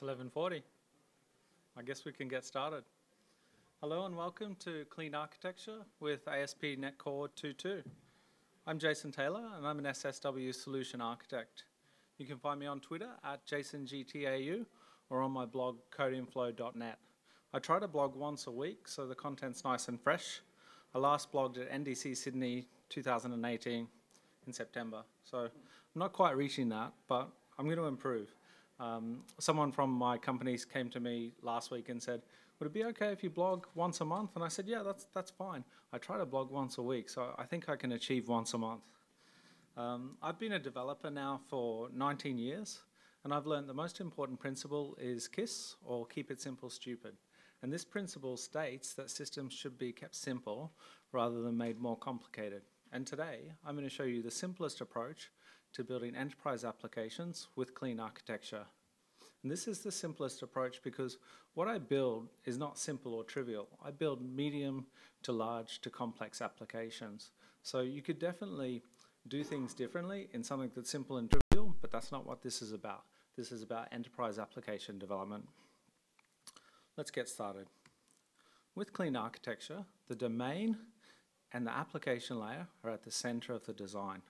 It's 11:40. I guess we can get started. Hello and welcome to Clean Architecture with ASP.NET Core 2.2. I'm Jason Taylor and I'm an SSW solution architect. You can find me on Twitter at jasongtau or on my blog codingflow.net. I try to blog once a week so the content's nice and fresh. I last blogged at NDC Sydney 2018 in September. So I'm not quite reaching that, but I'm going to improve. Um, someone from my companies came to me last week and said, would it be okay if you blog once a month? And I said, yeah, that's, that's fine. I try to blog once a week, so I think I can achieve once a month. Um, I've been a developer now for 19 years, and I've learned the most important principle is KISS, or keep it simple, stupid. And this principle states that systems should be kept simple rather than made more complicated. And today, I'm going to show you the simplest approach to building enterprise applications with clean architecture. And this is the simplest approach because what I build is not simple or trivial. I build medium to large to complex applications. So you could definitely do things differently in something that's simple and trivial, but that's not what this is about. This is about enterprise application development. Let's get started. With clean architecture, the domain and the application layer are at the center of the design.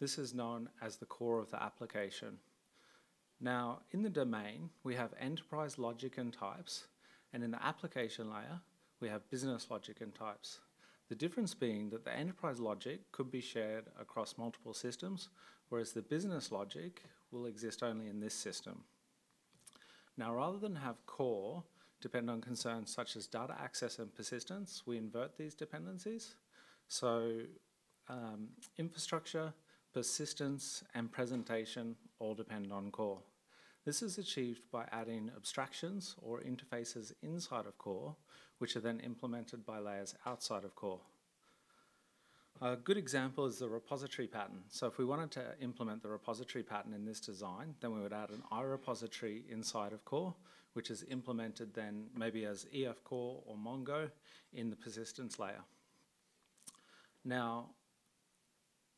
This is known as the core of the application. Now, in the domain, we have enterprise logic and types, and in the application layer, we have business logic and types. The difference being that the enterprise logic could be shared across multiple systems, whereas the business logic will exist only in this system. Now, rather than have core depend on concerns such as data access and persistence, we invert these dependencies. So um, infrastructure, persistence, and presentation all depend on core. This is achieved by adding abstractions or interfaces inside of core, which are then implemented by layers outside of core. A good example is the repository pattern. So if we wanted to implement the repository pattern in this design, then we would add an iRepository inside of core, which is implemented then maybe as EF core or Mongo in the persistence layer. Now,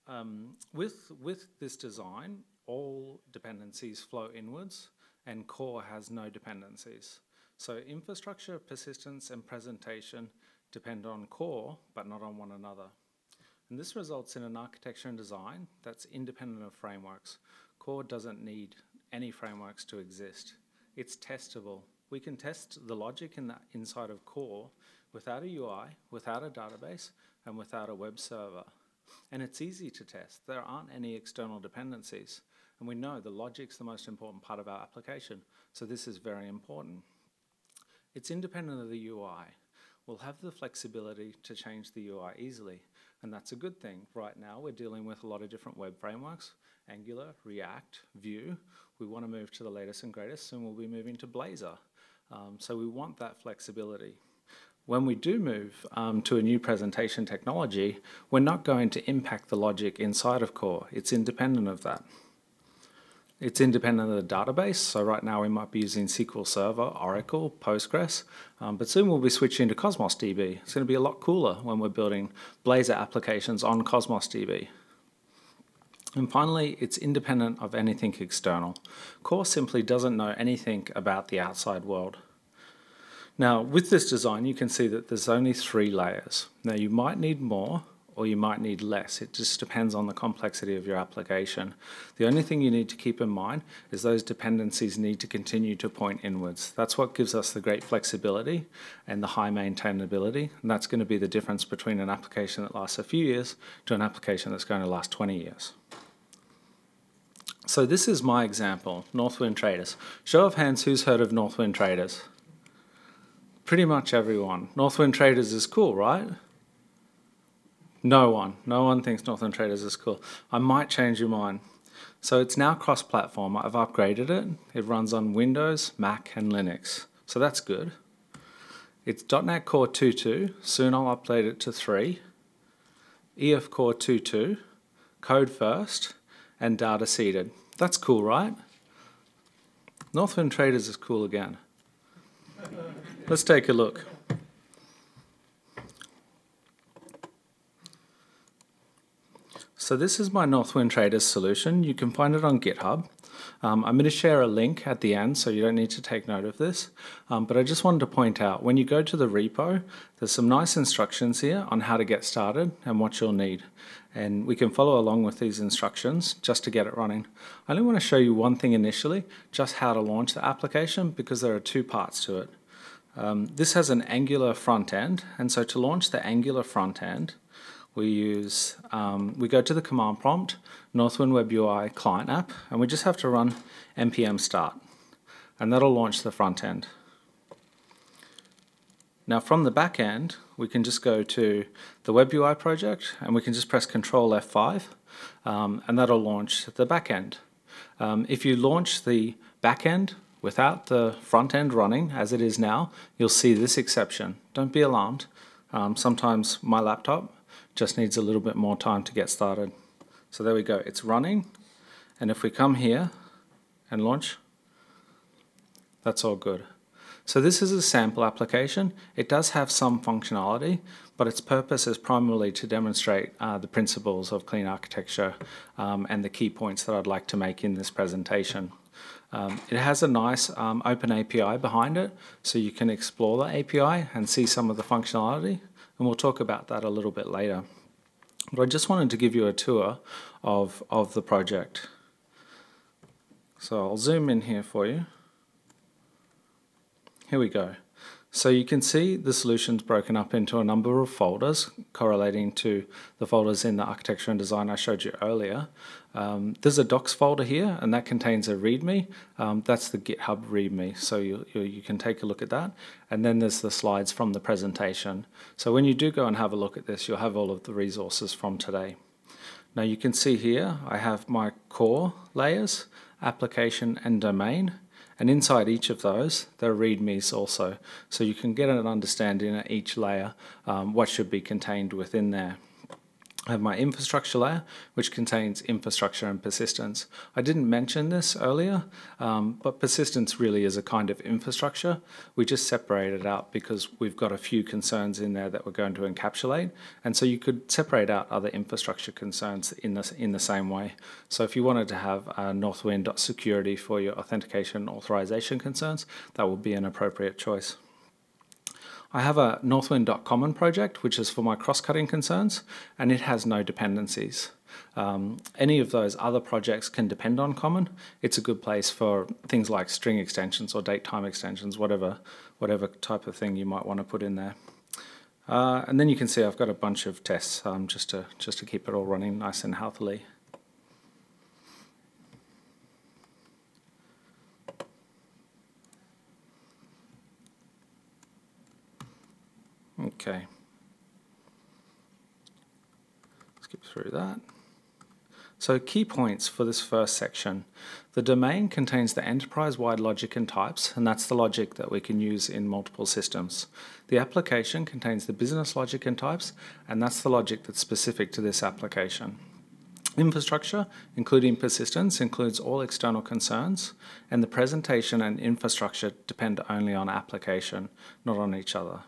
um, with, with this design, all dependencies flow inwards and core has no dependencies. So infrastructure, persistence, and presentation depend on core, but not on one another. And this results in an architecture and design that's independent of frameworks. Core doesn't need any frameworks to exist. It's testable. We can test the logic in the inside of core without a UI, without a database, and without a web server. And it's easy to test. There aren't any external dependencies. And we know the logic's the most important part of our application. So this is very important. It's independent of the UI. We'll have the flexibility to change the UI easily. And that's a good thing. Right now, we're dealing with a lot of different web frameworks, Angular, React, Vue. We want to move to the latest and greatest, and we'll be moving to Blazor. Um, so we want that flexibility. When we do move um, to a new presentation technology, we're not going to impact the logic inside of core. It's independent of that. It's independent of the database, so right now we might be using SQL Server, Oracle, Postgres, um, but soon we'll be switching to Cosmos DB. It's going to be a lot cooler when we're building Blazor applications on Cosmos DB. And finally, it's independent of anything external. Core simply doesn't know anything about the outside world. Now, with this design, you can see that there's only three layers. Now, you might need more or you might need less. It just depends on the complexity of your application. The only thing you need to keep in mind is those dependencies need to continue to point inwards. That's what gives us the great flexibility and the high maintainability, and that's going to be the difference between an application that lasts a few years to an application that's going to last 20 years. So this is my example, Northwind Traders. Show of hands, who's heard of Northwind Traders? Pretty much everyone. Northwind Traders is cool, right? No one. No one thinks Northwind Traders is cool. I might change your mind. So it's now cross-platform. I've upgraded it. It runs on Windows, Mac, and Linux. So that's good. It's .NET Core 2.2. Soon I'll update it to 3. EF Core 2.2. Code first. And data seeded. That's cool, right? Northwind Traders is cool again. Let's take a look. So this is my Northwind Traders solution. You can find it on GitHub. Um, I'm going to share a link at the end, so you don't need to take note of this. Um, but I just wanted to point out, when you go to the repo, there's some nice instructions here on how to get started and what you'll need. And we can follow along with these instructions just to get it running. I only want to show you one thing initially, just how to launch the application, because there are two parts to it. Um, this has an Angular front end, and so to launch the Angular front end, we use, um, we go to the command prompt, Northwind Web UI client app, and we just have to run npm start, and that'll launch the front end. Now from the back end, we can just go to the Web UI project, and we can just press Control F5, um, and that'll launch the back end. Um, if you launch the back end without the front end running as it is now, you'll see this exception. Don't be alarmed. Um, sometimes my laptop just needs a little bit more time to get started. So there we go, it's running. And if we come here and launch, that's all good. So this is a sample application. It does have some functionality, but its purpose is primarily to demonstrate uh, the principles of clean architecture um, and the key points that I'd like to make in this presentation. Um, it has a nice um, open API behind it, so you can explore the API and see some of the functionality and we'll talk about that a little bit later. But I just wanted to give you a tour of, of the project. So I'll zoom in here for you. Here we go. So you can see the solution's broken up into a number of folders correlating to the folders in the architecture and design I showed you earlier. Um, there's a docs folder here, and that contains a README. Um, that's the GitHub README, so you, you, you, can take a look at that. And then there's the slides from the presentation. So when you do go and have a look at this, you'll have all of the resources from today. Now you can see here, I have my core layers, application and domain. And inside each of those, there are readmes also. So you can get an understanding at each layer um, what should be contained within there. I have my infrastructure layer, which contains infrastructure and persistence. I didn't mention this earlier, um, but persistence really is a kind of infrastructure. We just separate it out because we've got a few concerns in there that we're going to encapsulate. And so you could separate out other infrastructure concerns in, this, in the same way. So if you wanted to have uh, northwind.security for your authentication authorization concerns, that would be an appropriate choice. I have a northwind.common project, which is for my cross-cutting concerns, and it has no dependencies. Um, any of those other projects can depend on common. It's a good place for things like string extensions or date time extensions, whatever, whatever type of thing you might want to put in there. Uh, and then you can see I've got a bunch of tests um, just, to, just to keep it all running nice and healthily. Okay. Skip through that. So key points for this first section. The domain contains the enterprise-wide logic and types, and that's the logic that we can use in multiple systems. The application contains the business logic and types, and that's the logic that's specific to this application. Infrastructure, including persistence, includes all external concerns, and the presentation and infrastructure depend only on application, not on each other.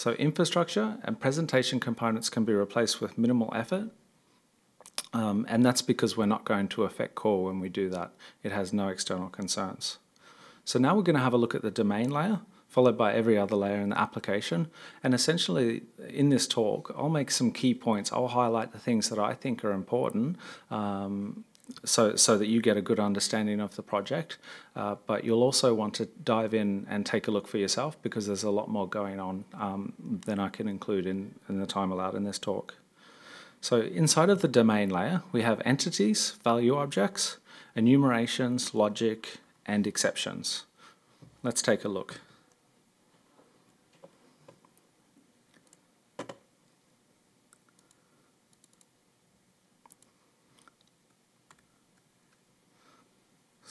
So infrastructure and presentation components can be replaced with minimal effort. Um, and that's because we're not going to affect core when we do that. It has no external concerns. So now we're going to have a look at the domain layer, followed by every other layer in the application. And essentially, in this talk, I'll make some key points. I'll highlight the things that I think are important um, so, so that you get a good understanding of the project. Uh, but you'll also want to dive in and take a look for yourself because there's a lot more going on um, than I can include in, in the time allowed in this talk. So inside of the domain layer, we have entities, value objects, enumerations, logic, and exceptions. Let's take a look.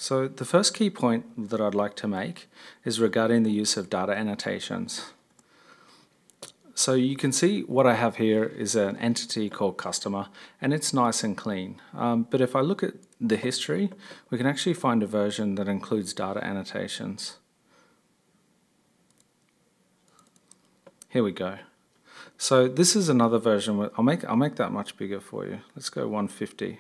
So the first key point that I'd like to make is regarding the use of data annotations. So you can see what I have here is an entity called customer and it's nice and clean. Um, but if I look at the history, we can actually find a version that includes data annotations. Here we go. So this is another version. I'll make, I'll make that much bigger for you. Let's go 150.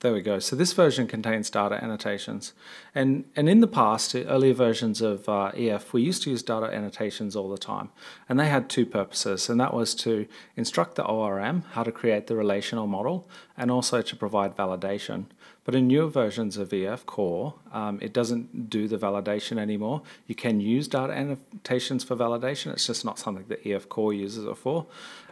There we go. So this version contains data annotations. And, and in the past, earlier versions of uh, EF, we used to use data annotations all the time. And they had two purposes, and that was to instruct the ORM how to create the relational model and also to provide validation. But in newer versions of EF Core, um, it doesn't do the validation anymore. You can use data annotations for validation. It's just not something that EF Core uses it for.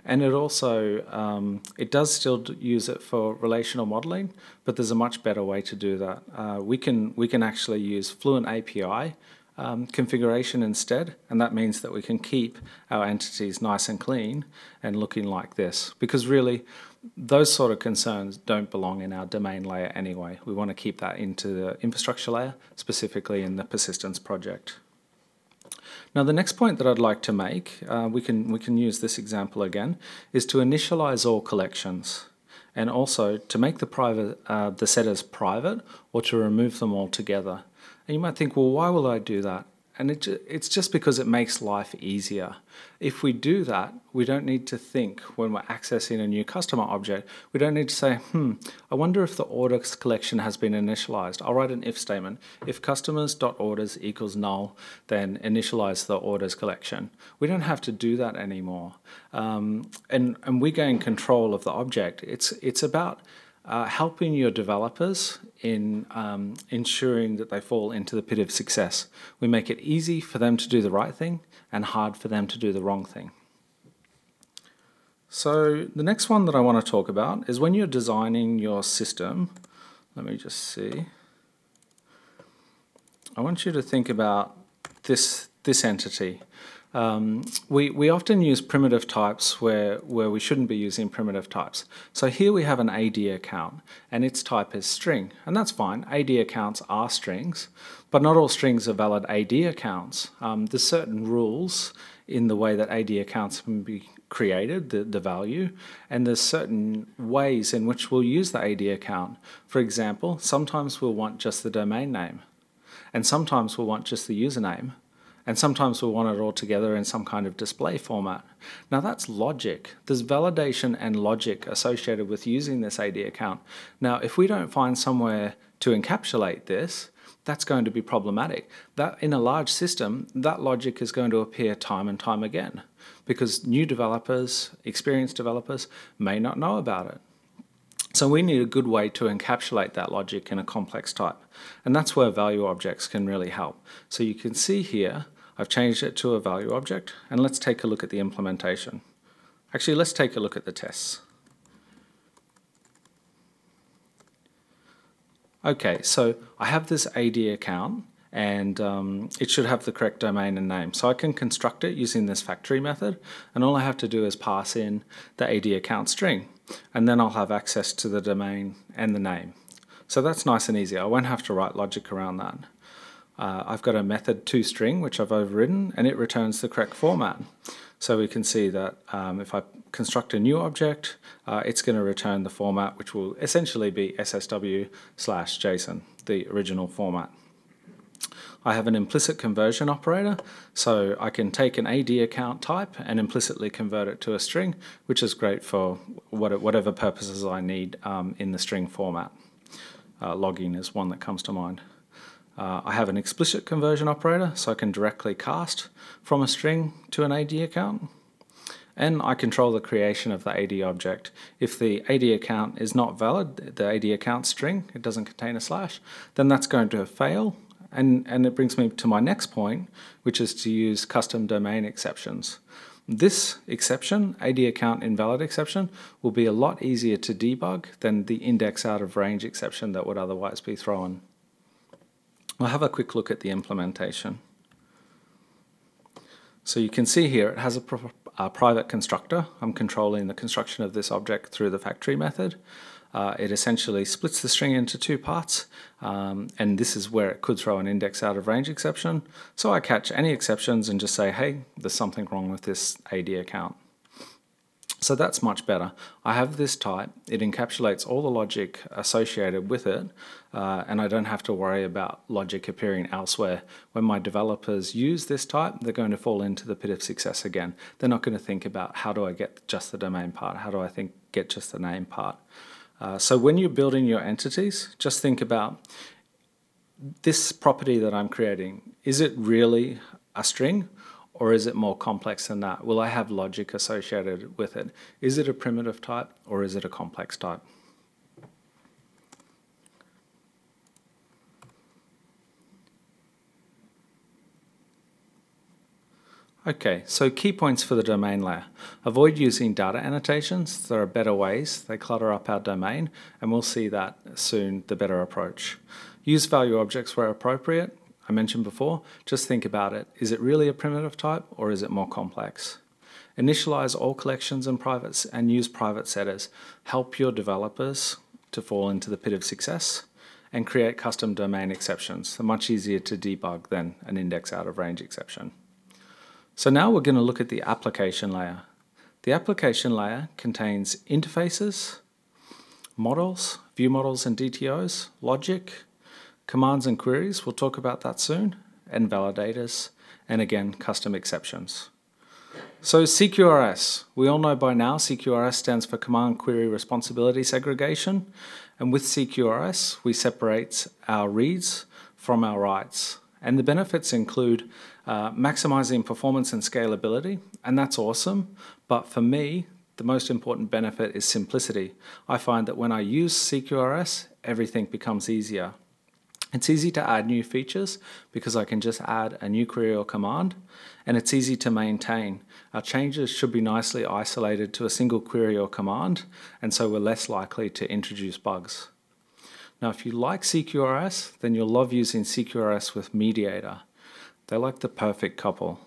And it also, um, it does still use it for relational modeling, but there's a much better way to do that. Uh, we, can, we can actually use Fluent API um, configuration instead, and that means that we can keep our entities nice and clean and looking like this. Because really, those sort of concerns don't belong in our domain layer anyway. We want to keep that into the infrastructure layer, specifically in the persistence project. Now the next point that I'd like to make, uh, we, can, we can use this example again, is to initialize all collections and also to make the, private, uh, the setters private or to remove them altogether. And you might think, well, why will I do that? And it, it's just because it makes life easier. If we do that, we don't need to think when we're accessing a new customer object. We don't need to say, hmm, I wonder if the orders collection has been initialized. I'll write an if statement. If customers.orders equals null, then initialize the orders collection. We don't have to do that anymore. Um, and, and we gain control of the object. It's, it's about uh, helping your developers in um, ensuring that they fall into the pit of success. We make it easy for them to do the right thing and hard for them to do the wrong thing. So the next one that I want to talk about is when you're designing your system, let me just see. I want you to think about this, this entity. Um, we, we often use primitive types where, where we shouldn't be using primitive types. So here we have an AD account and its type is string, and that's fine. AD accounts are strings, but not all strings are valid AD accounts. Um, there's certain rules in the way that AD accounts can be created, the, the value, and there's certain ways in which we'll use the AD account. For example, sometimes we'll want just the domain name, and sometimes we'll want just the username, and sometimes we'll want it all together in some kind of display format. Now that's logic. There's validation and logic associated with using this AD account. Now if we don't find somewhere to encapsulate this, that's going to be problematic. That in a large system, that logic is going to appear time and time again because new developers, experienced developers may not know about it. So we need a good way to encapsulate that logic in a complex type. And that's where value objects can really help. So you can see here I've changed it to a value object, and let's take a look at the implementation. Actually, let's take a look at the tests. Okay, so I have this AD account, and um, it should have the correct domain and name. So I can construct it using this factory method, and all I have to do is pass in the AD account string, and then I'll have access to the domain and the name. So that's nice and easy. I won't have to write logic around that uh, I've got a method toString which I've overridden and it returns the correct format. So we can see that um, if I construct a new object, uh, it's going to return the format which will essentially be SSW slash Jason, the original format. I have an implicit conversion operator, so I can take an AD account type and implicitly convert it to a string, which is great for whatever purposes I need um, in the string format. Uh, logging is one that comes to mind. Uh, I have an explicit conversion operator, so I can directly cast from a string to an AD account. And I control the creation of the AD object. If the AD account is not valid, the AD account string, it doesn't contain a slash, then that's going to fail. And, and it brings me to my next point, which is to use custom domain exceptions. This exception, AD account invalid exception, will be a lot easier to debug than the index out of range exception that would otherwise be thrown. We'll have a quick look at the implementation. So you can see here it has a, a private constructor. I'm controlling the construction of this object through the factory method. Uh, it essentially splits the string into two parts, um, and this is where it could throw an index out of range exception. So I catch any exceptions and just say, hey, there's something wrong with this AD account. So that's much better. I have this type, it encapsulates all the logic associated with it, uh, and I don't have to worry about logic appearing elsewhere. When my developers use this type, they're going to fall into the pit of success again. They're not going to think about how do I get just the domain part, how do I think get just the name part. Uh, so when you're building your entities, just think about this property that I'm creating. Is it really a string or is it more complex than that? Will I have logic associated with it? Is it a primitive type or is it a complex type? Okay, so key points for the domain layer. Avoid using data annotations. There are better ways. They clutter up our domain, and we'll see that soon, the better approach. Use value objects where appropriate. I mentioned before, just think about it. Is it really a primitive type, or is it more complex? Initialize all collections and privates and use private setters. Help your developers to fall into the pit of success and create custom domain exceptions. They're much easier to debug than an index out of range exception. So now we're going to look at the application layer. The application layer contains interfaces, models, view models and DTOs, logic, commands and queries, we'll talk about that soon, and validators, and again, custom exceptions. So CQRS, we all know by now CQRS stands for Command Query Responsibility Segregation, and with CQRS we separate our reads from our writes. And the benefits include uh, maximizing performance and scalability, and that's awesome. But for me, the most important benefit is simplicity. I find that when I use CQRS, everything becomes easier. It's easy to add new features because I can just add a new query or command, and it's easy to maintain. Our changes should be nicely isolated to a single query or command, and so we're less likely to introduce bugs. Now, if you like CQRS, then you'll love using CQRS with Mediator. They're like the perfect couple.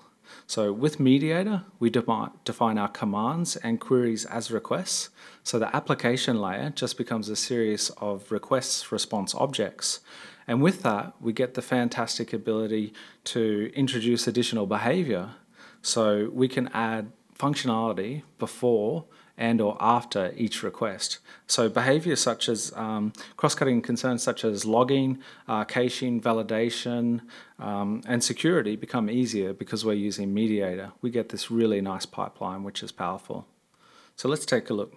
So with Mediator, we define our commands and queries as requests. So the application layer just becomes a series of requests response objects. And with that, we get the fantastic ability to introduce additional behavior. So we can add functionality before and or after each request. So behaviors such as um, cross-cutting concerns such as logging, uh, caching, validation, um, and security become easier because we're using Mediator. We get this really nice pipeline, which is powerful. So let's take a look.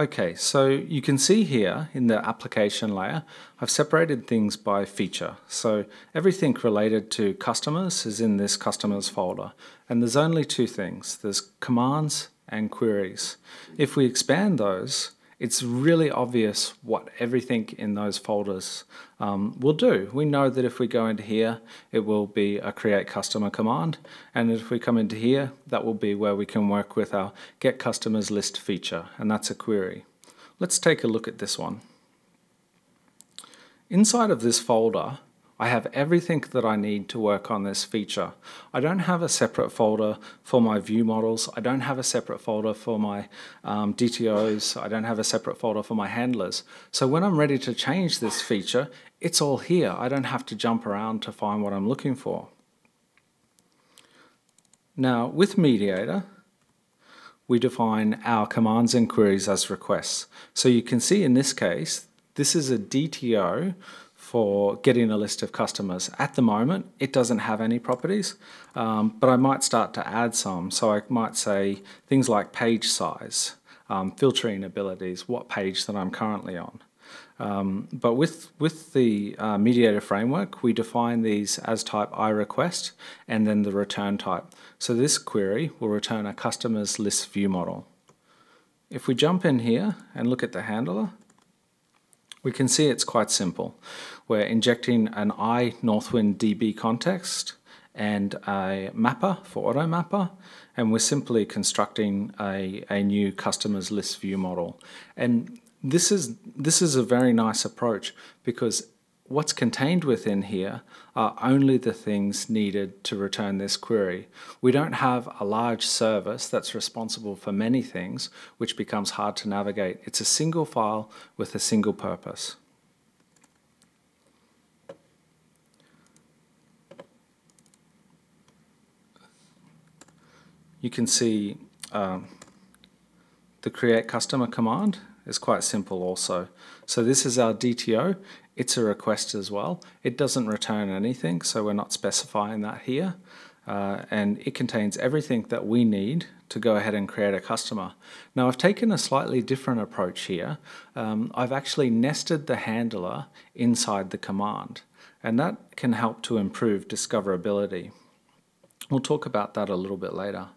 Okay, so you can see here in the application layer, I've separated things by feature. So everything related to customers is in this customers folder. And there's only two things. There's commands and queries. If we expand those, it's really obvious what everything in those folders um, will do. We know that if we go into here, it will be a create customer command. And if we come into here, that will be where we can work with our get customers list feature. And that's a query. Let's take a look at this one. Inside of this folder, I have everything that I need to work on this feature. I don't have a separate folder for my view models. I don't have a separate folder for my um, DTOs. I don't have a separate folder for my handlers. So when I'm ready to change this feature, it's all here. I don't have to jump around to find what I'm looking for. Now with Mediator, we define our commands and queries as requests. So you can see in this case, this is a DTO for getting a list of customers. At the moment, it doesn't have any properties, um, but I might start to add some. So I might say things like page size, um, filtering abilities, what page that I'm currently on. Um, but with, with the uh, mediator framework, we define these as type I request and then the return type. So this query will return a customer's list view model. If we jump in here and look at the handler, we can see it's quite simple. We're injecting an i Northwind DB context and a mapper for AutoMapper, and we're simply constructing a, a new customers list view model. And this is, this is a very nice approach because what's contained within here are only the things needed to return this query. We don't have a large service that's responsible for many things, which becomes hard to navigate. It's a single file with a single purpose. you can see um, the create customer command is quite simple also. So this is our DTO. It's a request as well. It doesn't return anything, so we're not specifying that here. Uh, and it contains everything that we need to go ahead and create a customer. Now I've taken a slightly different approach here. Um, I've actually nested the handler inside the command and that can help to improve discoverability. We'll talk about that a little bit later.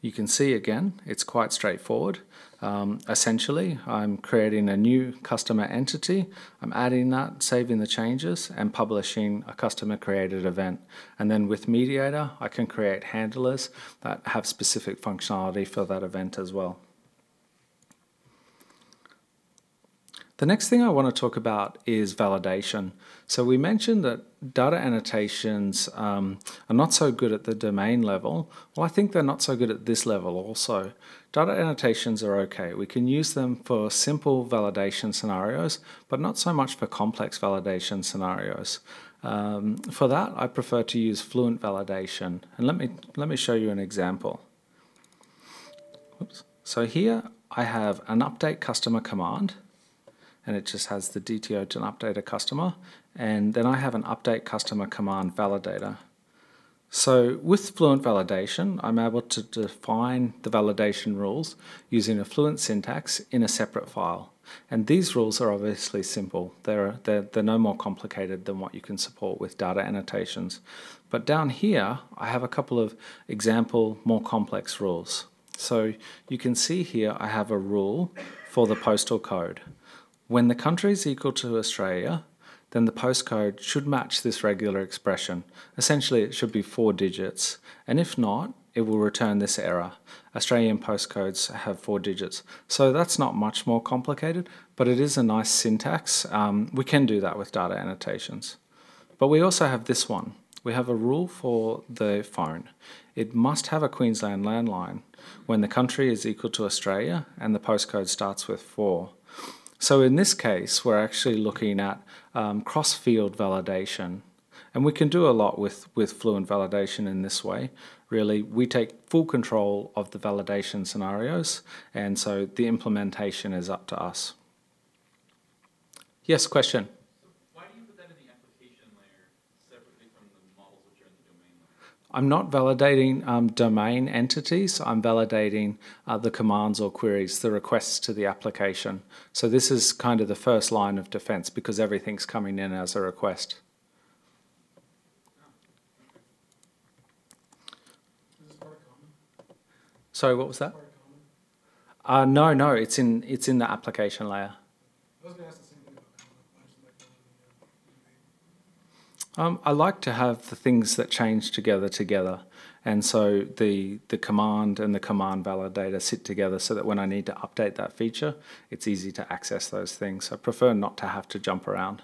You can see again, it's quite straightforward. Um, essentially, I'm creating a new customer entity, I'm adding that, saving the changes, and publishing a customer created event. And then with Mediator, I can create handlers that have specific functionality for that event as well. The next thing I want to talk about is validation. So we mentioned that data annotations um, are not so good at the domain level. Well, I think they're not so good at this level also. Data annotations are okay. We can use them for simple validation scenarios, but not so much for complex validation scenarios. Um, for that, I prefer to use fluent validation. And let me, let me show you an example. Oops. So here I have an update customer command and it just has the DTO to update a customer. And then I have an update customer command validator. So with Fluent validation, I'm able to define the validation rules using a Fluent syntax in a separate file. And these rules are obviously simple. They're, they're, they're no more complicated than what you can support with data annotations. But down here, I have a couple of example, more complex rules. So you can see here I have a rule for the postal code. When the country is equal to Australia, then the postcode should match this regular expression. Essentially, it should be four digits, and if not, it will return this error. Australian postcodes have four digits. So that's not much more complicated, but it is a nice syntax. Um, we can do that with data annotations. But we also have this one. We have a rule for the phone. It must have a Queensland landline when the country is equal to Australia and the postcode starts with 4. So in this case, we're actually looking at um, cross-field validation. And we can do a lot with, with Fluent validation in this way. Really, we take full control of the validation scenarios, and so the implementation is up to us. Yes, question? I'm not validating um, domain entities, I'm validating uh, the commands or queries, the requests to the application. So this is kind of the first line of defense because everything's coming in as a request. Sorry, what was that? Uh, no, no, it's in it's in the application layer. Um, I like to have the things that change together together. And so the, the command and the command validator sit together so that when I need to update that feature, it's easy to access those things. I prefer not to have to jump around.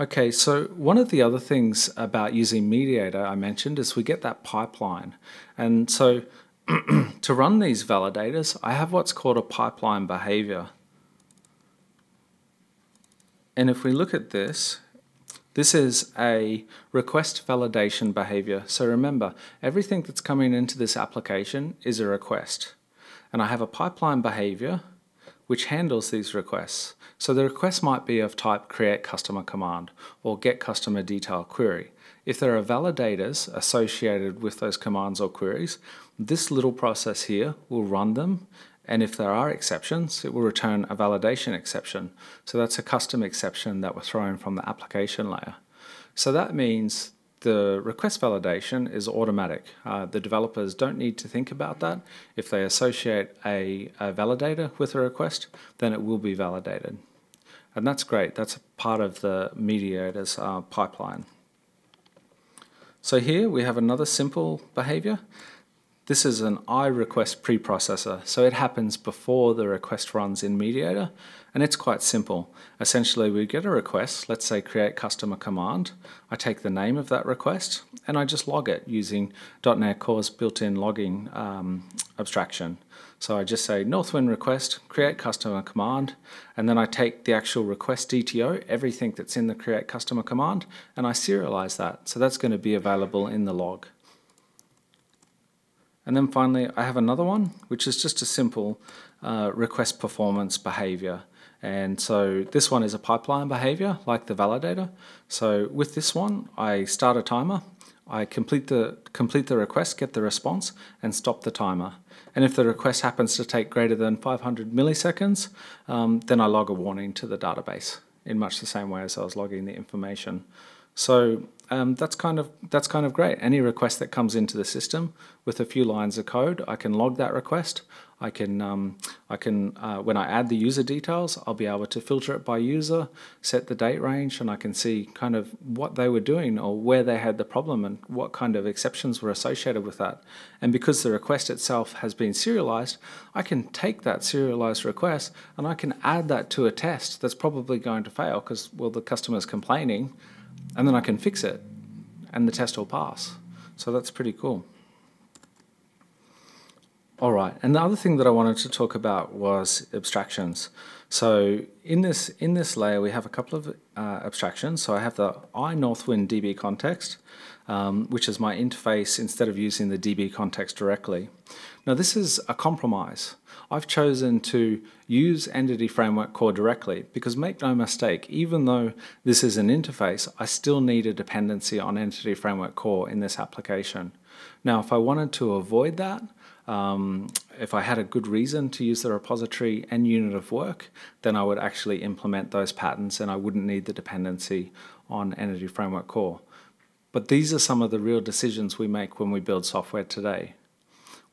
Okay, so one of the other things about using Mediator I mentioned is we get that pipeline. And so to run these validators, I have what's called a pipeline behavior. And if we look at this, this is a request validation behavior. So remember, everything that's coming into this application is a request. And I have a pipeline behavior which handles these requests. So the request might be of type create customer command or get customer detail query. If there are validators associated with those commands or queries, this little process here will run them and if there are exceptions, it will return a validation exception. So that's a custom exception that we're throwing from the application layer. So that means the request validation is automatic. Uh, the developers don't need to think about that. If they associate a, a, validator with a request, then it will be validated. And that's great. That's part of the mediator's uh, pipeline. So here we have another simple behavior. This is an iRequest preprocessor, so it happens before the request runs in Mediator, and it's quite simple. Essentially, we get a request, let's say create customer command. I take the name of that request, and I just log it using .NET Core's built-in logging um, abstraction. So I just say Northwind request, create customer command, and then I take the actual request DTO, everything that's in the create customer command, and I serialize that. So that's going to be available in the log. And then finally, I have another one, which is just a simple uh, request performance behavior. And so this one is a pipeline behavior like the validator. So with this one, I start a timer, I complete the, complete the request, get the response, and stop the timer. And if the request happens to take greater than 500 milliseconds, um, then I log a warning to the database in much the same way as I was logging the information. So um, that's kind of that's kind of great. Any request that comes into the system with a few lines of code, I can log that request. I can, um, I can uh, when I add the user details, I'll be able to filter it by user, set the date range, and I can see kind of what they were doing or where they had the problem and what kind of exceptions were associated with that. And because the request itself has been serialized, I can take that serialized request and I can add that to a test that's probably going to fail because, well, the customer's complaining, and then I can fix it and the test will pass. So that's pretty cool. All right, and the other thing that I wanted to talk about was abstractions. So in this in this layer, we have a couple of uh, abstractions. So I have the iNorthwind DB context, um, which is my interface instead of using the DB context directly. Now this is a compromise. I've chosen to use Entity Framework Core directly because make no mistake, even though this is an interface, I still need a dependency on Entity Framework Core in this application. Now, if I wanted to avoid that, um, if I had a good reason to use the repository and unit of work, then I would actually implement those patterns and I wouldn't need the dependency on Entity Framework Core. But these are some of the real decisions we make when we build software today.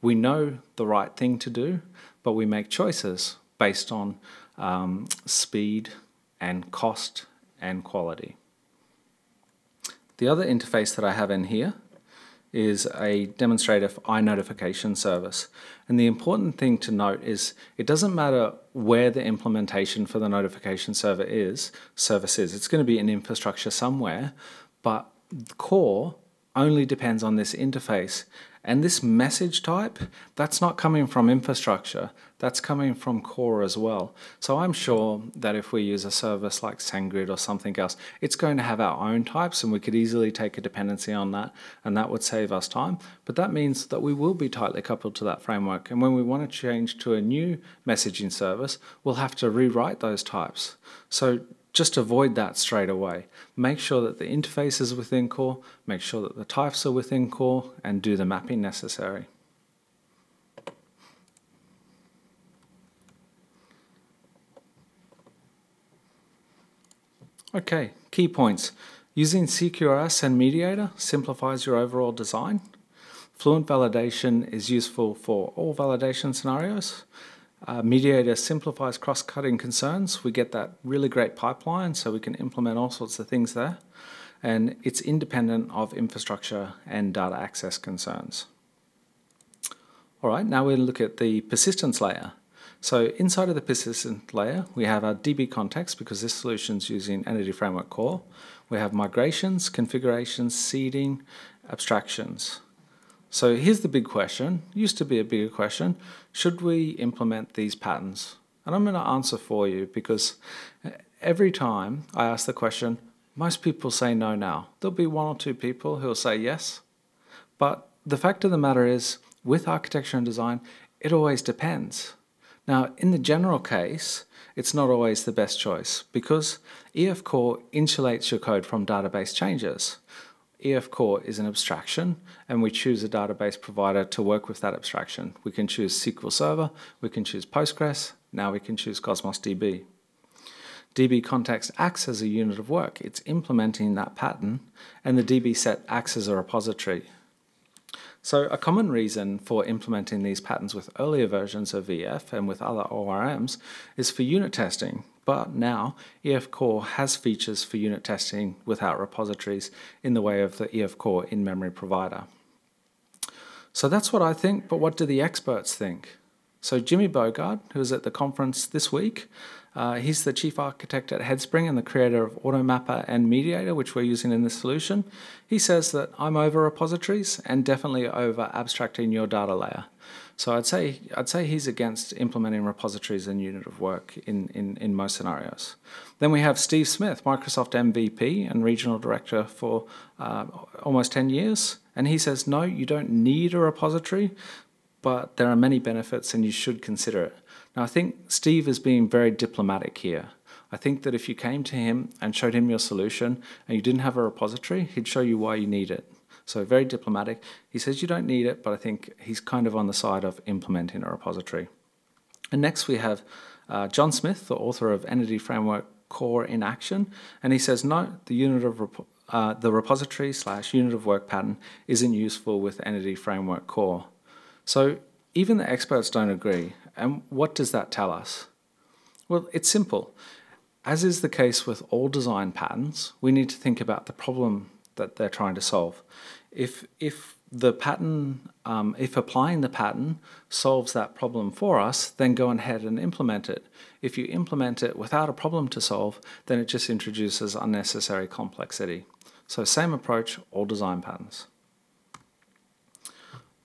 We know the right thing to do, but we make choices based on um, speed and cost and quality. The other interface that I have in here is a demonstrative iNotification service. And the important thing to note is it doesn't matter where the implementation for the notification server is, service is. It's going to be in infrastructure somewhere, but the core only depends on this interface. And this message type, that's not coming from infrastructure that's coming from core as well. So I'm sure that if we use a service like SendGrid or something else, it's going to have our own types and we could easily take a dependency on that and that would save us time. But that means that we will be tightly coupled to that framework. And when we want to change to a new messaging service, we'll have to rewrite those types. So just avoid that straight away. Make sure that the interface is within core, make sure that the types are within core, and do the mapping necessary. Okay, key points. Using CQRS and Mediator simplifies your overall design. Fluent validation is useful for all validation scenarios. Uh, Mediator simplifies cross-cutting concerns. We get that really great pipeline so we can implement all sorts of things there. And it's independent of infrastructure and data access concerns. All right, now we'll look at the persistence layer. So inside of the persistent layer, we have our DB context because this solution is using Entity Framework Core. We have migrations, configurations, seeding, abstractions. So here's the big question, used to be a bigger question, should we implement these patterns? And I'm going to answer for you because uh, every time I ask the question, most people say no now. There'll be one or two people who'll say yes. But the fact of the matter is, with architecture and design, it always depends. Now, in the general case, it's not always the best choice because EF Core insulates your code from database changes. EF Core is an abstraction and we choose a database provider to work with that abstraction. We can choose SQL Server, we can choose Postgres, now we can choose Cosmos DB. DB context acts as a unit of work. It's implementing that pattern and the DB set acts as a repository. So a common reason for implementing these patterns with earlier versions of EF and with other ORMs is for unit testing. But now EF Core has features for unit testing without repositories in the way of the EF Core in-memory provider. So that's what I think, but what do the experts think? So Jimmy Bogard, who was at the conference this week, uh, he's the chief architect at Headspring and the creator of AutoMapper and Mediator, which we're using in this solution. He says that I'm over repositories and definitely over abstracting your data layer. So I'd say I'd say he's against implementing repositories and unit of work in, in, in most scenarios. Then we have Steve Smith, Microsoft MVP and regional director for uh, almost 10 years. And he says, no, you don't need a repository, but there are many benefits and you should consider it. Now, I think Steve is being very diplomatic here. I think that if you came to him and showed him your solution and you didn't have a repository, he'd show you why you need it. So very diplomatic. He says you don't need it, but I think he's kind of on the side of implementing a repository. And next we have uh, Jon Smith, the author of Entity Framework Core in Action, and he says no, the unit of uh, the repository slash unit of work pattern isn't useful with Entity Framework Core. So even the experts don't agree. And what does that tell us? Well, it's simple. As is the case with all design patterns, we need to think about the problem that they're trying to solve. If, if the pattern, um, if applying the pattern solves that problem for us, then go ahead and implement it. If you implement it without a problem to solve, then it just introduces unnecessary complexity. So same approach, all design patterns.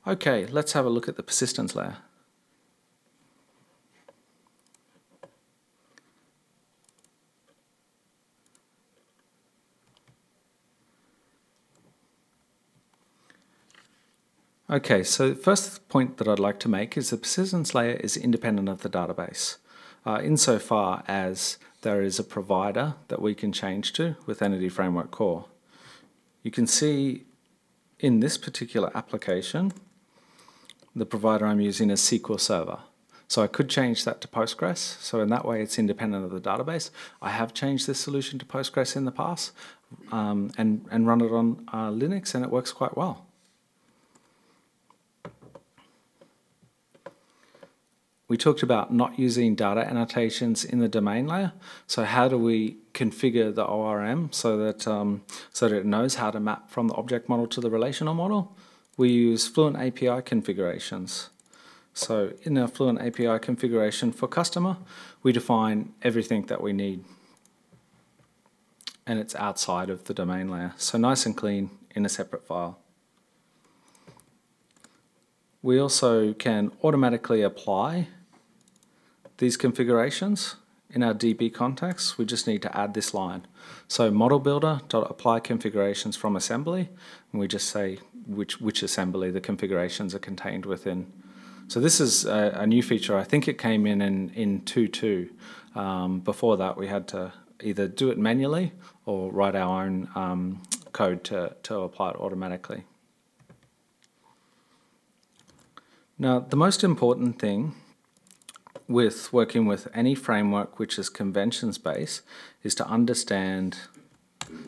Okay, let's have a look at the persistence layer. Okay, so the first point that I'd like to make is the persistence layer is independent of the database, uh, insofar as there is a provider that we can change to with Entity Framework Core. You can see in this particular application, the provider I'm using is SQL Server. So I could change that to Postgres. So in that way, it's independent of the database. I have changed this solution to Postgres in the past um, and, and run it on uh, Linux, and it works quite well. We talked about not using data annotations in the domain layer. So how do we configure the ORM so that, um, so that it knows how to map from the object model to the relational model? We use Fluent API configurations. So in our Fluent API configuration for customer, we define everything that we need. And it's outside of the domain layer. So nice and clean in a separate file. We also can automatically apply these configurations in our DB context. We just need to add this line. So model configurations from assembly, and we just say which which assembly the configurations are contained within. So this is a, a new feature. I think it came in in in 2.2. Um, before that, we had to either do it manually or write our own um, code to, to apply it automatically. Now, the most important thing with working with any framework which is conventions based is to understand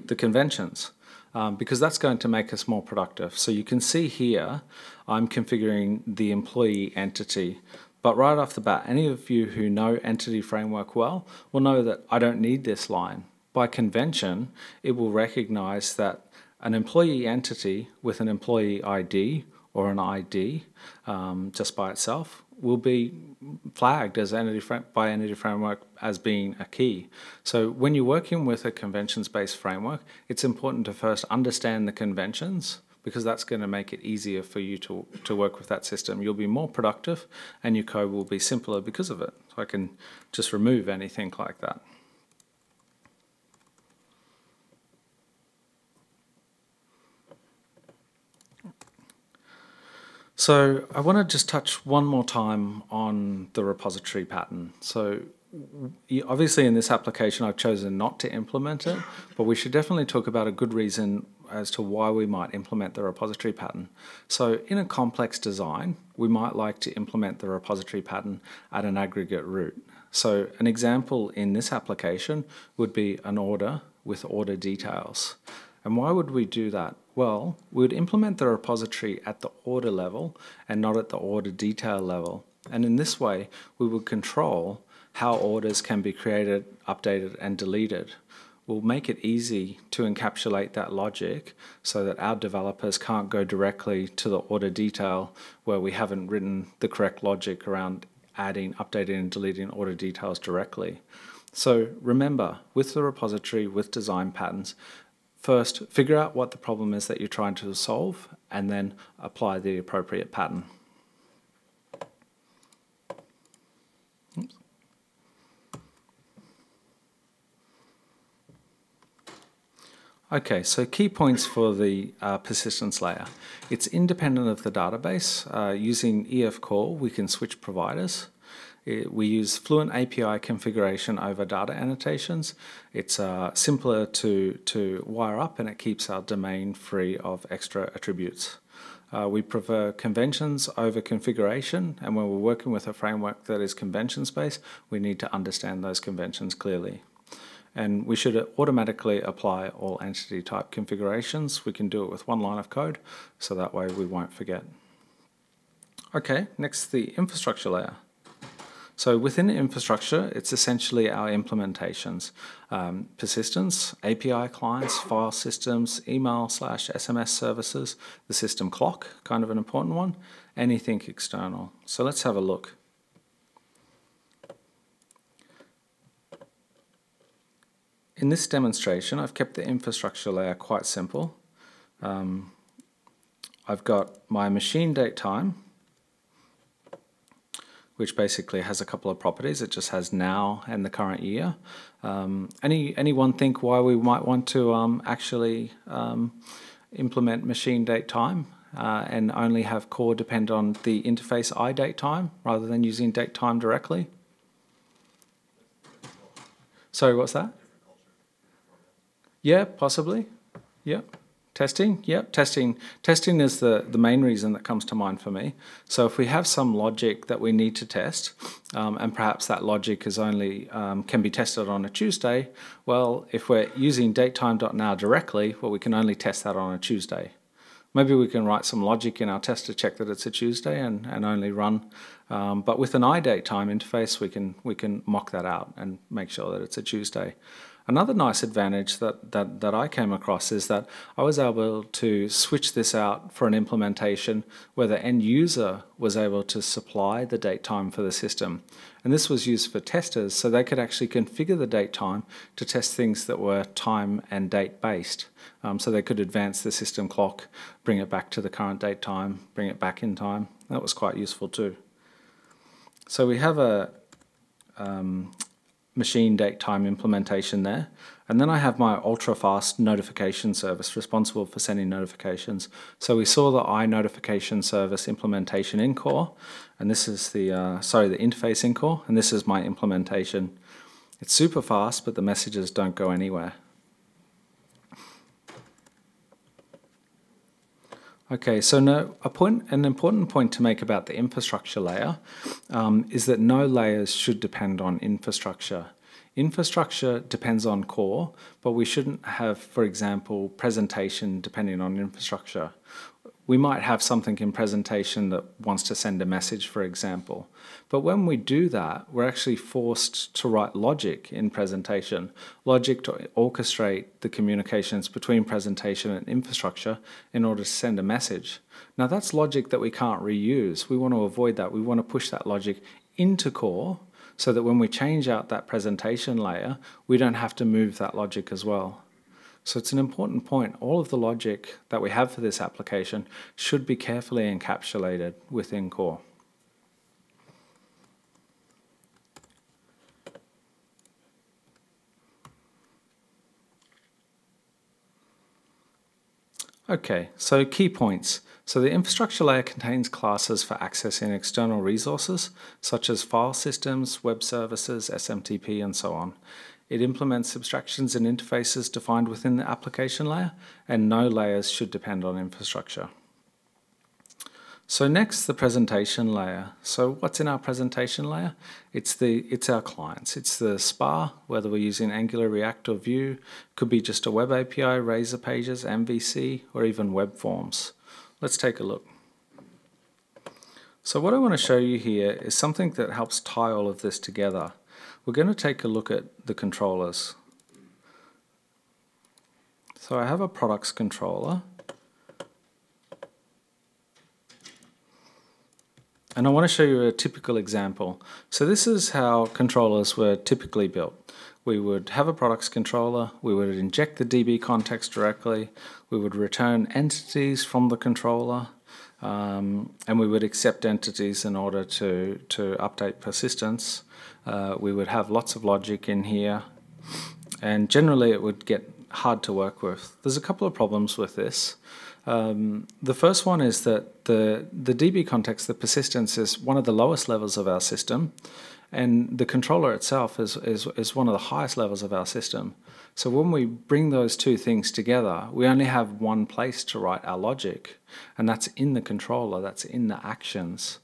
the conventions um, because that's going to make us more productive. So you can see here I'm configuring the employee entity but right off the bat any of you who know entity framework well will know that I don't need this line. By convention it will recognize that an employee entity with an employee ID or an ID um, just by itself will be flagged as entity by entity framework as being a key. So when you're working with a conventions-based framework, it's important to first understand the conventions because that's going to make it easier for you to, to work with that system. You'll be more productive and your code will be simpler because of it. So I can just remove anything like that. So I want to just touch one more time on the repository pattern. So obviously in this application I've chosen not to implement it, but we should definitely talk about a good reason as to why we might implement the repository pattern. So in a complex design, we might like to implement the repository pattern at an aggregate root. So an example in this application would be an order with order details. And why would we do that? Well, we would implement the repository at the order level and not at the order detail level. And in this way, we would control how orders can be created, updated, and deleted. We'll make it easy to encapsulate that logic so that our developers can't go directly to the order detail where we haven't written the correct logic around adding, updating, and deleting order details directly. So remember, with the repository, with design patterns, First, figure out what the problem is that you're trying to solve and then apply the appropriate pattern. Oops. Okay, so key points for the uh, persistence layer. It's independent of the database. Uh, using EF Core, we can switch providers. It, we use Fluent API configuration over data annotations. It's uh, simpler to, to wire up and it keeps our domain free of extra attributes. Uh, we prefer conventions over configuration, and when we're working with a framework that is convention-based, we need to understand those conventions clearly. And we should automatically apply all entity type configurations. We can do it with one line of code, so that way we won't forget. Okay, next the infrastructure layer. So within infrastructure, it's essentially our implementations. Um, persistence, API clients, file systems, email slash SMS services, the system clock, kind of an important one, anything external. So let's have a look. In this demonstration, I've kept the infrastructure layer quite simple. Um, I've got my machine date time, which basically has a couple of properties. It just has now and the current year. Um, any anyone think why we might want to um, actually um, implement machine date time uh, and only have core depend on the interface I date time rather than using date time directly? Sorry, what's that? Yeah, possibly. Yeah. Testing, yep, testing. Testing is the, the main reason that comes to mind for me. So if we have some logic that we need to test, um, and perhaps that logic is only um, can be tested on a Tuesday, well, if we're using datetime.now directly, well, we can only test that on a Tuesday. Maybe we can write some logic in our test to check that it's a Tuesday and, and only run. Um, but with an iDateTime interface, we can we can mock that out and make sure that it's a Tuesday. Another nice advantage that, that, that I came across is that I was able to switch this out for an implementation where the end user was able to supply the date time for the system. And this was used for testers so they could actually configure the date time to test things that were time and date based. Um, so they could advance the system clock, bring it back to the current date time, bring it back in time. That was quite useful too. So we have a, um, machine date time implementation there. And then I have my ultra fast notification service responsible for sending notifications. So we saw the iNotification service implementation in core, and this is the, uh, sorry, the interface in core, and this is my implementation. It's super fast, but the messages don't go anywhere. Okay, so no, a point, an important point to make about the infrastructure layer um, is that no layers should depend on infrastructure. Infrastructure depends on core, but we shouldn't have, for example, presentation depending on infrastructure. We might have something in presentation that wants to send a message, for example. But when we do that, we're actually forced to write logic in presentation, logic to orchestrate the communications between presentation and infrastructure in order to send a message. Now that's logic that we can't reuse. We want to avoid that. We want to push that logic into core so that when we change out that presentation layer, we don't have to move that logic as well. So it's an important point. All of the logic that we have for this application should be carefully encapsulated within core. Okay, so key points. So the infrastructure layer contains classes for accessing external resources, such as file systems, web services, SMTP, and so on. It implements abstractions and interfaces defined within the application layer, and no layers should depend on infrastructure. So next, the presentation layer. So what's in our presentation layer? It's the it's our clients. It's the SPA, whether we're using Angular, React, or Vue. Could be just a web API, Razor Pages, MVC, or even web forms. Let's take a look. So what I want to show you here is something that helps tie all of this together. We're going to take a look at the controllers. So I have a products controller. And I want to show you a typical example. So this is how controllers were typically built. We would have a products controller, we would inject the DB context directly, we would return entities from the controller, um, and we would accept entities in order to, to update persistence. Uh, we would have lots of logic in here, and generally it would get hard to work with. There's a couple of problems with this. Um, the first one is that the, the DB context, the persistence, is one of the lowest levels of our system, and the controller itself is, is, is one of the highest levels of our system. So when we bring those two things together, we only have one place to write our logic, and that's in the controller, that's in the actions.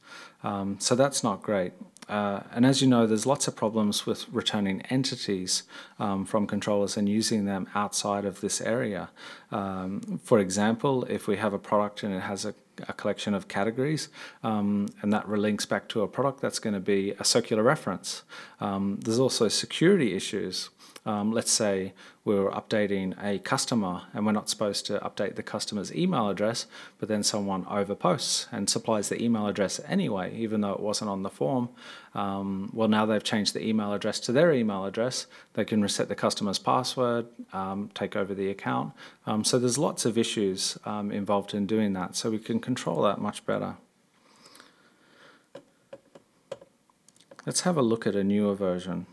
Um, so that's not great. Uh, and as you know, there's lots of problems with returning entities um, from controllers and using them outside of this area. Um, for example, if we have a product and it has a, a collection of categories um, and that relinks back to a product, that's going to be a circular reference. Um, there's also security issues. Um, let's say we're updating a customer and we're not supposed to update the customer's email address, but then someone overposts and supplies the email address anyway, even though it wasn't on the form. Um, well, now they've changed the email address to their email address. They can reset the customer's password, um, take over the account. Um, so there's lots of issues um, involved in doing that. So we can control that much better. Let's have a look at a newer version.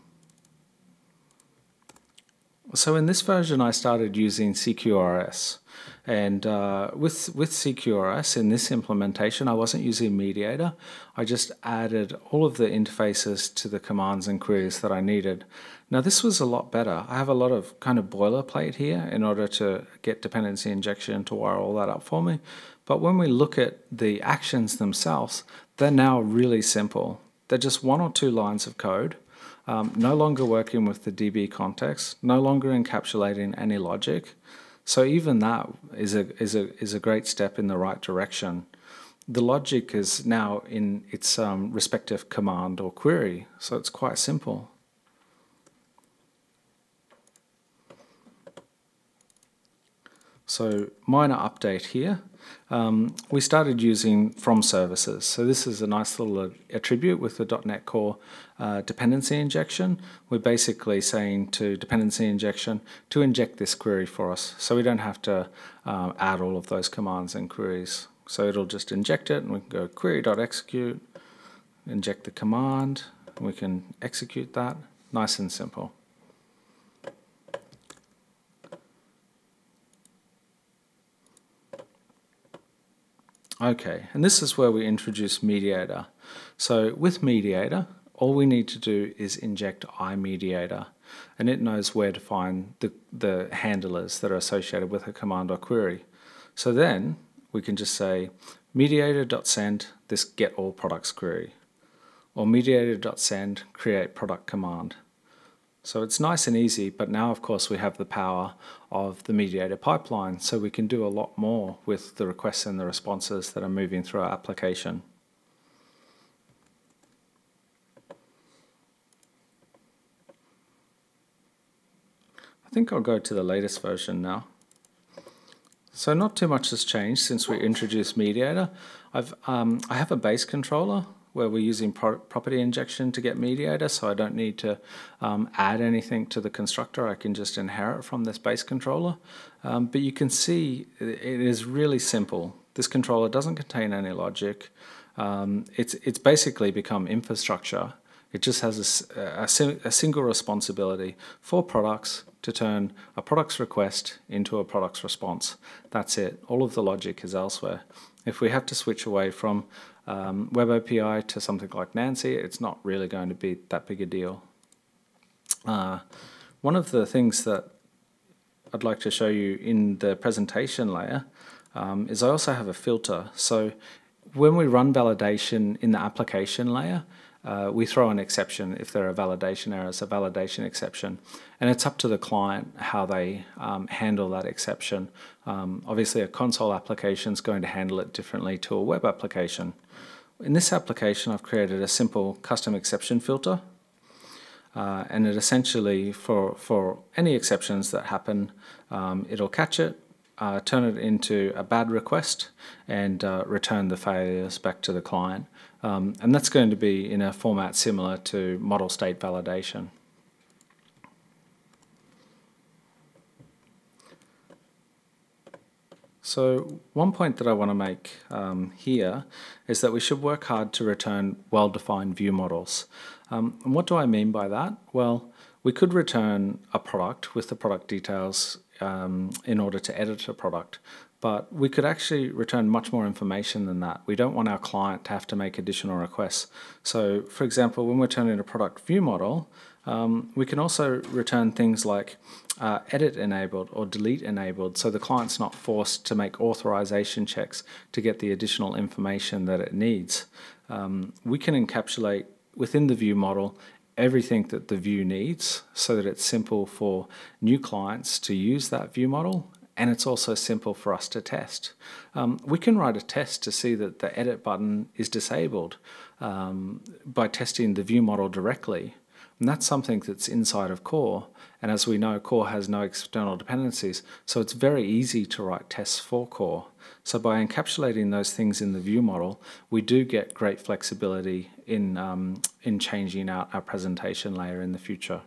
So in this version, I started using CQRS. And uh, with, with CQRS in this implementation, I wasn't using MediatR. I just added all of the interfaces to the commands and queries that I needed. Now this was a lot better. I have a lot of kind of boilerplate here in order to get dependency injection to wire all that up for me. But when we look at the actions themselves, they're now really simple. They're just one or two lines of code um, no longer working with the DB context, no longer encapsulating any logic. So even that is a, is a, is a great step in the right direction. The logic is now in its um, respective command or query, so it's quite simple. So minor update here. Um, we started using from services. So this is a nice little attribute with the .NET Core uh, dependency injection, we're basically saying to dependency injection to inject this query for us. So we don't have to uh, add all of those commands and queries. So it'll just inject it and we can go query.execute, inject the command, we can execute that. Nice and simple. Okay, and this is where we introduce MediatR. So with MediatR, all we need to do is inject iMediator and it knows where to find the, the handlers that are associated with a command or query. So then we can just say mediator.send this get all products query or mediator.send create product command. So it's nice and easy, but now of course we have the power of the mediator pipeline, so we can do a lot more with the requests and the responses that are moving through our application. I think I'll go to the latest version now. So not too much has changed since we introduced MediatR. I've, um, I have a base controller where we're using pro property injection to get MediatR, so I don't need to um, add anything to the constructor. I can just inherit from this base controller. Um, but you can see it is really simple. This controller doesn't contain any logic. Um, it's, it's basically become infrastructure. It just has a, a, a single responsibility for products to turn a product's request into a product's response. That's it. All of the logic is elsewhere. If we have to switch away from um, Web API to something like Nancy, it's not really going to be that big a deal. Uh, one of the things that I'd like to show you in the presentation layer um, is I also have a filter. So when we run validation in the application layer, uh, we throw an exception if there are validation errors, a validation exception. And it's up to the client how they um, handle that exception. Um, obviously, a console application is going to handle it differently to a web application. In this application, I've created a simple custom exception filter. Uh, and it essentially, for, for any exceptions that happen, um, it'll catch it, uh, turn it into a bad request, and uh, return the failures back to the client. Um, and that's going to be in a format similar to model state validation. So one point that I want to make um, here is that we should work hard to return well-defined view models. Um, and what do I mean by that? Well, we could return a product with the product details um, in order to edit a product. But we could actually return much more information than that. We don't want our client to have to make additional requests. So, for example, when we're turning a product view model, um, we can also return things like uh, edit enabled or delete enabled so the client's not forced to make authorization checks to get the additional information that it needs. Um, we can encapsulate within the view model everything that the view needs so that it's simple for new clients to use that view model and it's also simple for us to test. Um, we can write a test to see that the edit button is disabled um, by testing the view model directly. And that's something that's inside of core. And as we know, core has no external dependencies, so it's very easy to write tests for core. So by encapsulating those things in the view model, we do get great flexibility in, um, in changing out our presentation layer in the future.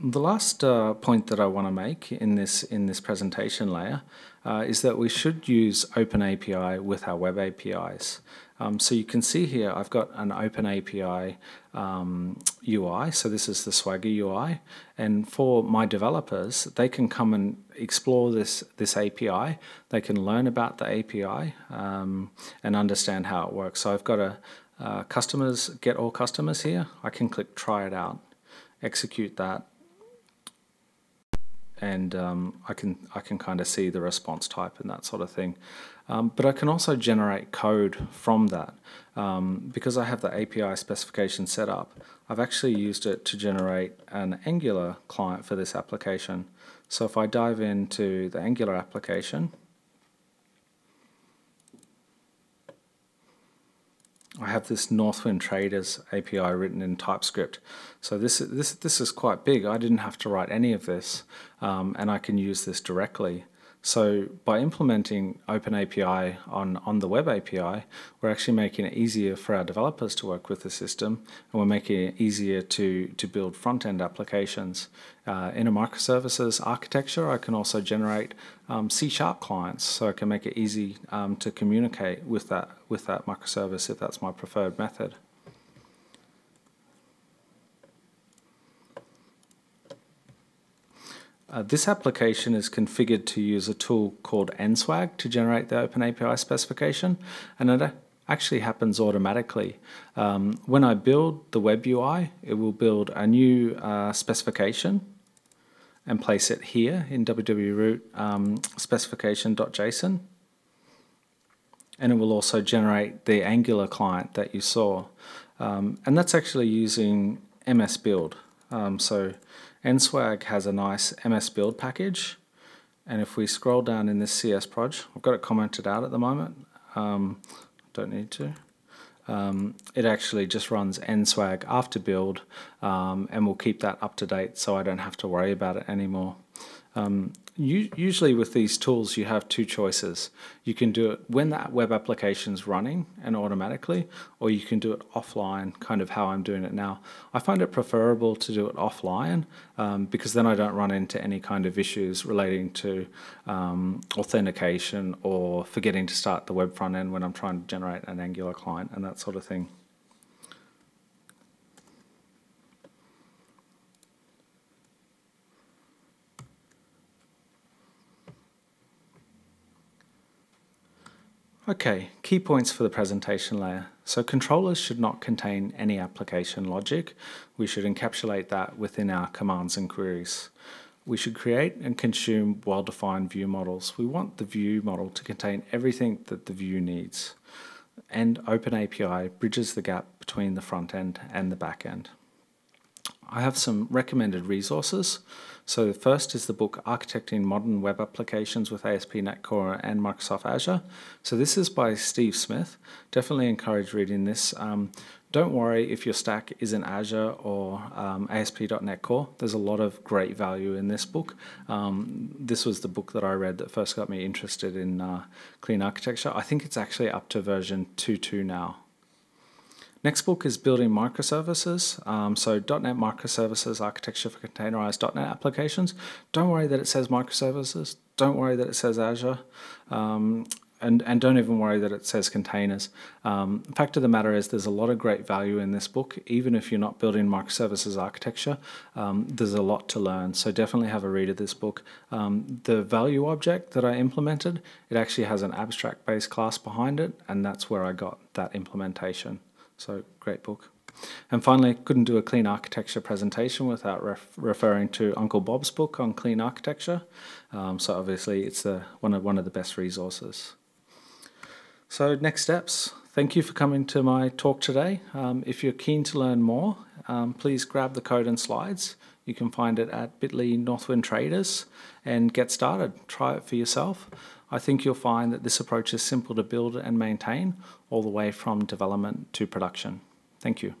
The last uh, point that I want to make in this in this presentation layer uh, is that we should use Open API with our web APIs. Um, so you can see here I've got an Open API um, UI, so this is the Swagger UI, and for my developers, they can come and explore this, this API, they can learn about the API um, and understand how it works. So I've got a uh, customers, get all customers here, I can click try it out, execute that, and um, I can I can kind of see the response type and that sort of thing. Um, but I can also generate code from that um, because I have the API specification set up. I've actually used it to generate an Angular client for this application. So if I dive into the Angular application, I have this Northwind Traders API written in TypeScript. So this, this, this is quite big. I didn't have to write any of this, um, and I can use this directly. So by implementing OpenAPI on, on the web API, we're actually making it easier for our developers to work with the system, and we're making it easier to, to build front-end applications. Uh, in a microservices architecture, I can also generate um, C-sharp clients, so I can make it easy um, to communicate with that, with that microservice if that's my preferred method. Uh, this application is configured to use a tool called NSWAG to generate the OpenAPI specification, and it actually happens automatically. Um, when I build the web UI, it will build a new uh, specification and place it here in wwwroot um, specification.json. And it will also generate the Angular client that you saw. Um, and that's actually using MS Build. Um, so NSWAG has a nice MS build package. And if we scroll down in this CS proj, I've got it commented out at the moment. Um, don't need to. Um, it actually just runs nswag after build um, and we'll keep that up to date so I don't have to worry about it anymore. Um, usually with these tools you have two choices. You can do it when that web application is running and automatically, or you can do it offline, kind of how I'm doing it now. I find it preferable to do it offline um, because then I don't run into any kind of issues relating to um, authentication or forgetting to start the web front end when I'm trying to generate an Angular client and that sort of thing. Okay, key points for the presentation layer. So controllers should not contain any application logic. We should encapsulate that within our commands and queries. We should create and consume well-defined view models. We want the view model to contain everything that the view needs. And OpenAPI bridges the gap between the front end and the back end. I have some recommended resources. So the first is the book Architecting Modern Web Applications with ASP.NET Core and Microsoft Azure. So this is by Steve Smith. Definitely encourage reading this. Um, don't worry if your stack is in Azure or um, ASP.NET Core. There's a lot of great value in this book. Um, this was the book that I read that first got me interested in uh, clean architecture. I think it's actually up to version 2.2 now. Next book is Building Microservices. Um, so .NET Microservices Architecture for Containerized .NET Applications. Don't worry that it says microservices. Don't worry that it says Azure. Um, and, and don't even worry that it says containers. Um, fact of the matter is, there's a lot of great value in this book. Even if you're not building microservices architecture, um, there's a lot to learn. So definitely have a read of this book. Um, the value object that I implemented, it actually has an abstract-based class behind it, and that's where I got that implementation. So great book. And finally, couldn't do a clean architecture presentation without ref referring to Uncle Bob's book on clean architecture. Um, so obviously, it's one of one of the best resources. So next steps. Thank you for coming to my talk today. Um, if you're keen to learn more, um, please grab the code and slides. You can find it at bit.ly Northwind Traders and get started. Try it for yourself. I think you'll find that this approach is simple to build and maintain all the way from development to production. Thank you.